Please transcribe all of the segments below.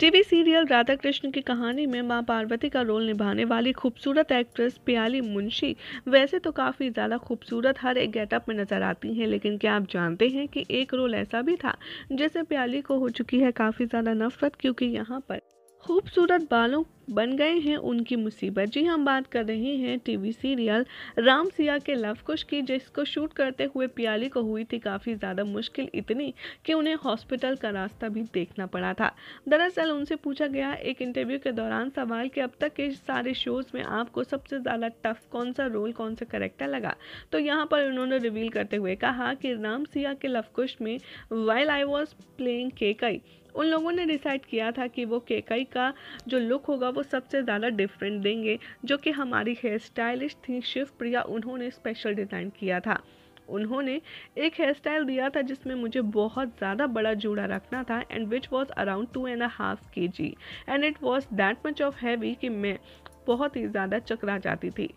TV serial Radha Krishna की कहानी में माँ पार्वती का रोल निभाने वाली खूबसूरत एक्ट्रेस प्याली मुंशी वैसे तो काफ़ी ज़्यादा खूबसूरत हर एक गेटअप में नज़र आती हैं, लेकिन क्या आप जानते हैं कि एक रोल ऐसा भी था जिसे प्याली को हो चुकी है काफ़ी ज़्यादा नफरत क्योंकि यहाँ पर खूबसूरत बालों बन गए हैं, उनकी मुसीबत। जी हम बात कर रहे हैं टीवी सीरियल राम सिया के लव कुश की, जिसको शूट करते हुए पियाली को हुई थी काफ़ी ज़्यादा मुश्किल इतनी कि उन्हें हॉस्पिटल का रास्ता भी देखना पड़ा था। दरअसल उनसे पूछा गया, एक इंटरव्यू के दौरान सवाल कि अब तक के सारे शोज़ में आपको सबसे ज़्यादा टफ कौन सा रोल, कौन सा करेक्टर लगा? तो यहाँ पर उन्होंने रिवील करते हुए कहा कि राम सिया के लव कुश में while I was playing Kaikeyi उन लोगों ने डिसाइड किया था कि वो केकई का जो लुक होगा वो सबसे ज़्यादा डिफरेंट देंगे, जो कि हमारी हेयर स्टाइलिश थी शिव प्रिया, उन्होंने स्पेशल डिज़ाइन किया था। उन्होंने एक हेयर स्टाइल दिया था जिसमें मुझे बहुत ज़्यादा बड़ा जूड़ा रखना था and which was around two and half K G and it was that much of heavy कि मैं बहुत ही ज़्यादा चकरा जाती थी।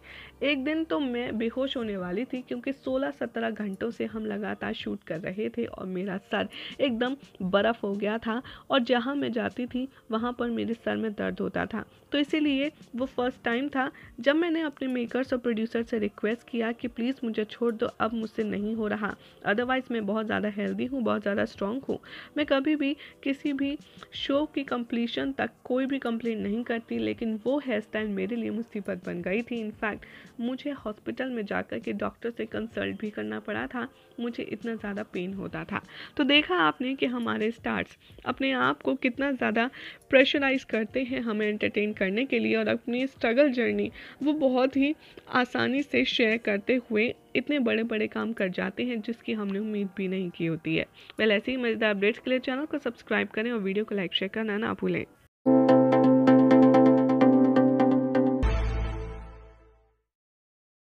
एक दिन तो मैं बेहोश होने वाली थी क्योंकि 16-17 घंटों से हम लगातार शूट कर रहे थे और मेरा सर एकदम बर्फ़ हो गया था और जहाँ मैं जाती थी, वहाँ पर मेरे सर में दर्द होता था। तो इसीलिए वो फ़र्स्ट टाइम था, जब मैंने अपने मेकर्स और प्रोड्यूसर से रिक्वेस्ट किया कि प्लीज़ मुझे छोड़ दो, अब मुझसे नहीं हो रहा। अदरवाइज़ मैं बहुत ज़्यादा हेल्दी हूँ, बहुत ज़्यादा स्ट्रॉन्ग हूँ। मैं कभी भी किसी भी शो की कंप्लीशन तक कोई भी कंप्लेन नहीं करती, लेकिन वो हेयर स्टाइल मेरे लिए मुसीबत बन गई थी। इनफैक्ट मुझे हॉस्पिटल में जाकर के डॉक्टर से कंसल्ट भी करना पड़ा था। मुझे इतना ज़्यादा पेन होता था। तो देखा आपने कि हमारे स्टार्स अपने आप को कितना ज़्यादा प्रेशराइज करते हैं हमें एंटरटेन करने के लिए और अपनी स्ट्रगल जर्नी वो बहुत ही आसानी से शेयर करते हुए इतने बड़े बड़े काम कर जाते हैं जिसकी हमने उम्मीद भी नहीं की होती है। वेल ऐसे ही मज़ेदार अपडेट्स के लिए चैनल को सब्सक्राइब करें और वीडियो को लाइक शेयर करना ना भूलें।